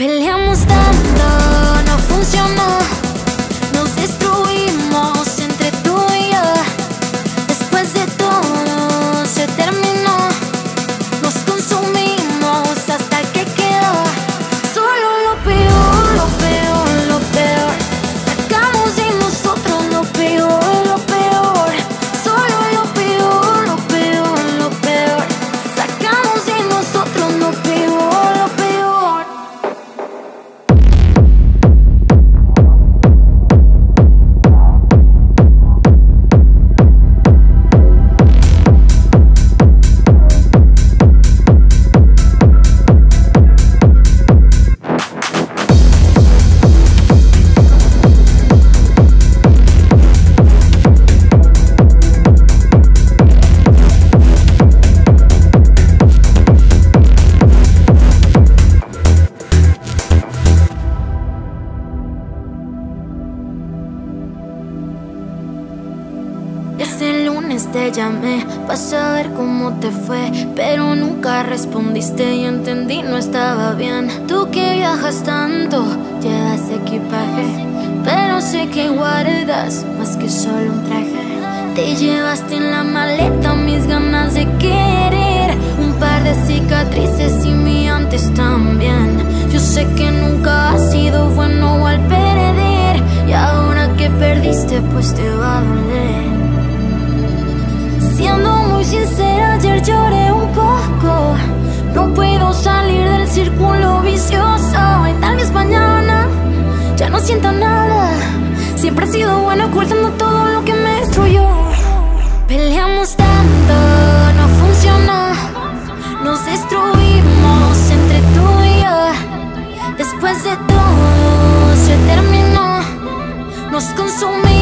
Peleamos Te llamé para saber cómo te fue, pero nunca respondiste y entendí no estaba bien. Tú que viajas tanto, llevas equipaje, pero sé que guardas más que solo un traje. Te llevaste en la maleta mis ganas de querer, un par de cicatrices y mi antes también. Yo sé que nunca has sido bueno al perder, y ahora que perdiste, pues te va a doler. siento nada. Siempre he sido bueno ocultando todo lo que me destruyó. Peleamos tanto, no funcionó. Nos destruimos entre tú y yo. Después de todo se terminó. Nos consumimos.